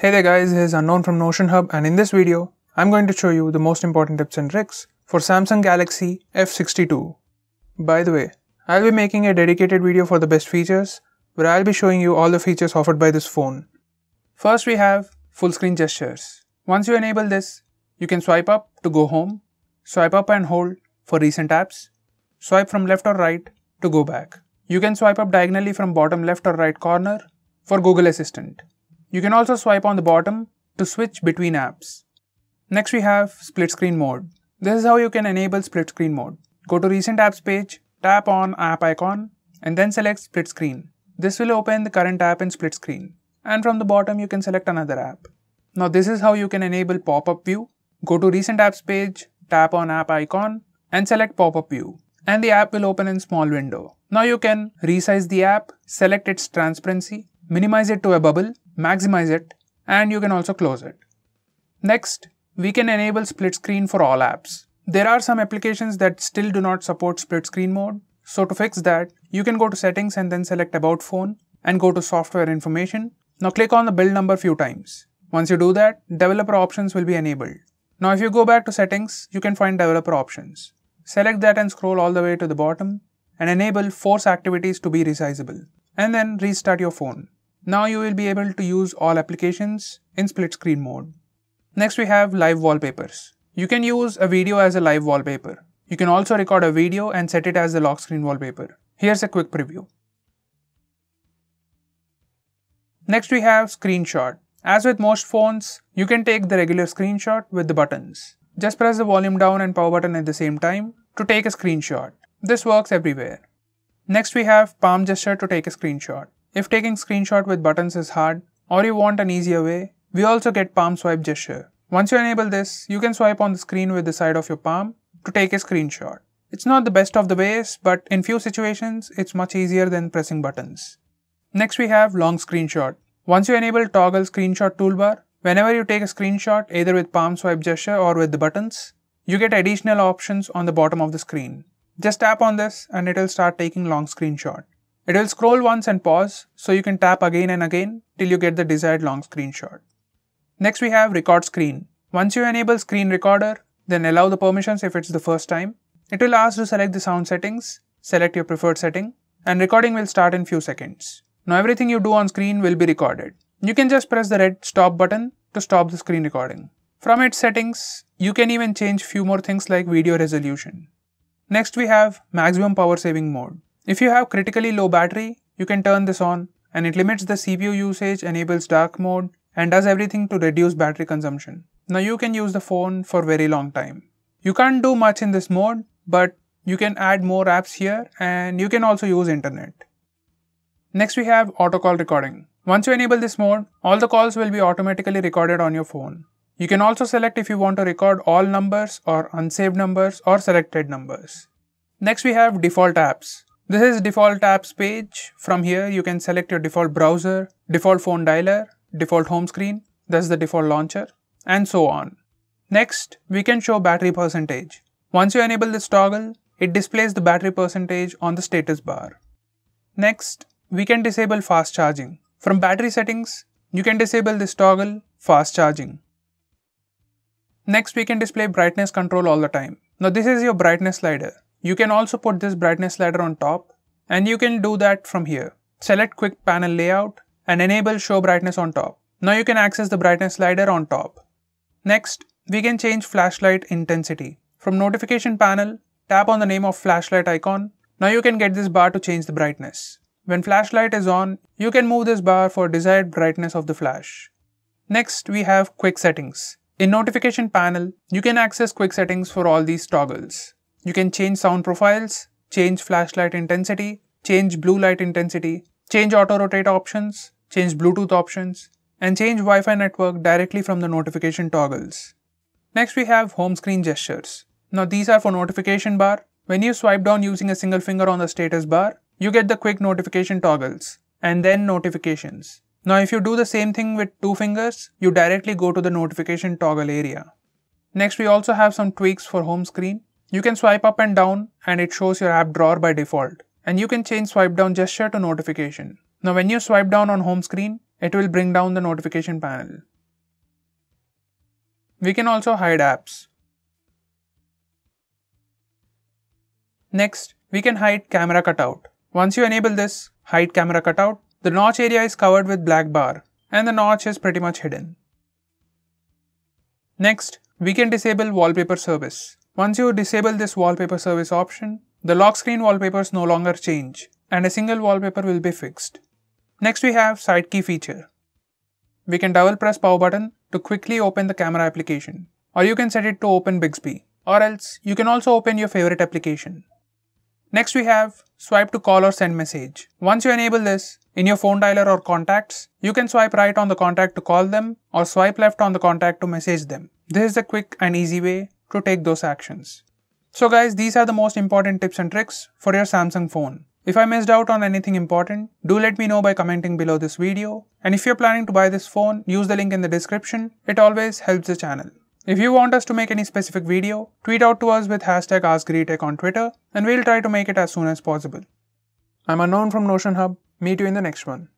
Hey there guys, here's Unknown from Notion Hub and in this video, I'm going to show you the most important tips and tricks for Samsung Galaxy F62. By the way, I'll be making a dedicated video for the best features where I'll be showing you all the features offered by this phone. First we have full screen gestures. Once you enable this, you can swipe up to go home, swipe up and hold for recent apps, swipe from left or right to go back. You can swipe up diagonally from bottom left or right corner for Google Assistant. You can also swipe on the bottom to switch between apps. Next we have split screen mode. This is how you can enable split screen mode. Go to recent apps page, tap on app icon and then select split screen. This will open the current app in split screen. And from the bottom you can select another app. Now this is how you can enable pop-up view. Go to recent apps page, tap on app icon and select pop-up view and the app will open in small window. Now you can resize the app, select its transparency, minimize it to a bubble, maximize it, and you can also close it. Next, we can enable split screen for all apps. There are some applications that still do not support split screen mode. So to fix that, you can go to settings and then select about phone and go to software information. Now click on the build number few times. Once you do that, developer options will be enabled. Now if you go back to settings, you can find developer options. Select that and scroll all the way to the bottom and enable force activities to be resizable and then restart your phone. Now you will be able to use all applications in split screen mode. Next we have live wallpapers. You can use a video as a live wallpaper. You can also record a video and set it as the lock screen wallpaper. Here's a quick preview. Next we have screenshot. As with most phones, you can take the regular screenshot with the buttons. Just press the volume down and power button at the same time to take a screenshot. This works everywhere. Next we have palm gesture to take a screenshot. If taking screenshot with buttons is hard or you want an easier way, we also get palm swipe gesture. Once you enable this, you can swipe on the screen with the side of your palm to take a screenshot. It's not the best of the ways, but in few situations, it's much easier than pressing buttons. Next we have long screenshot. Once you enable toggle screenshot toolbar, Whenever you take a screenshot either with palm swipe gesture or with the buttons, you get additional options on the bottom of the screen. Just tap on this and it will start taking long screenshot. It will scroll once and pause, so you can tap again and again till you get the desired long screenshot. Next we have record screen. Once you enable screen recorder, then allow the permissions if it's the first time. It will ask to select the sound settings, select your preferred setting, and recording will start in few seconds. Now everything you do on screen will be recorded. You can just press the red stop button to stop the screen recording. From its settings, you can even change few more things like video resolution. Next we have maximum power saving mode. If you have critically low battery, you can turn this on and it limits the CPU usage, enables dark mode and does everything to reduce battery consumption. Now you can use the phone for very long time. You can't do much in this mode, but you can add more apps here and you can also use internet. Next we have auto call recording. Once you enable this mode, all the calls will be automatically recorded on your phone. You can also select if you want to record all numbers or unsaved numbers or selected numbers. Next we have default apps. This is default apps page. From here you can select your default browser, default phone dialer, default home screen, that's the default launcher, and so on. Next, we can show battery percentage. Once you enable this toggle, it displays the battery percentage on the status bar. Next, we can disable fast charging. From battery settings, you can disable this toggle fast charging. Next, we can display brightness control all the time. Now this is your brightness slider. You can also put this brightness slider on top and you can do that from here. Select quick panel layout and enable show brightness on top. Now you can access the brightness slider on top. Next, we can change flashlight intensity. From notification panel, tap on the name of flashlight icon. Now you can get this bar to change the brightness. When flashlight is on, you can move this bar for desired brightness of the flash. Next, we have quick settings. In notification panel, you can access quick settings for all these toggles. You can change sound profiles, change flashlight intensity, change blue light intensity, change auto rotate options, change Bluetooth options, and change Wi-Fi network directly from the notification toggles. Next we have home screen gestures. Now these are for notification bar. When you swipe down using a single finger on the status bar, you get the quick notification toggles and then notifications. Now if you do the same thing with two fingers, you directly go to the notification toggle area. Next we also have some tweaks for home screen. You can swipe up and down and it shows your app drawer by default. And you can change swipe down gesture to notification. Now when you swipe down on home screen, it will bring down the notification panel. We can also hide apps. Next, we can hide camera cutout. Once you enable this, hide camera cutout, the notch area is covered with black bar and the notch is pretty much hidden. Next, we can disable wallpaper service. Once you disable this wallpaper service option, the lock screen wallpapers no longer change and a single wallpaper will be fixed. Next we have side key feature. We can double press power button to quickly open the camera application or you can set it to open Bixby or else you can also open your favorite application. Next we have swipe to call or send message. Once you enable this, in your phone dialer or contacts, you can swipe right on the contact to call them or swipe left on the contact to message them. This is a quick and easy way to take those actions. So guys, these are the most important tips and tricks for your Samsung phone. If I missed out on anything important, do let me know by commenting below this video. And if you're planning to buy this phone, use the link in the description. It always helps the channel. If you want us to make any specific video, tweet out to us with hashtag AskGreedyTech on Twitter and we'll try to make it as soon as possible. I'm Unknown from Notion Hub. Meet you in the next one.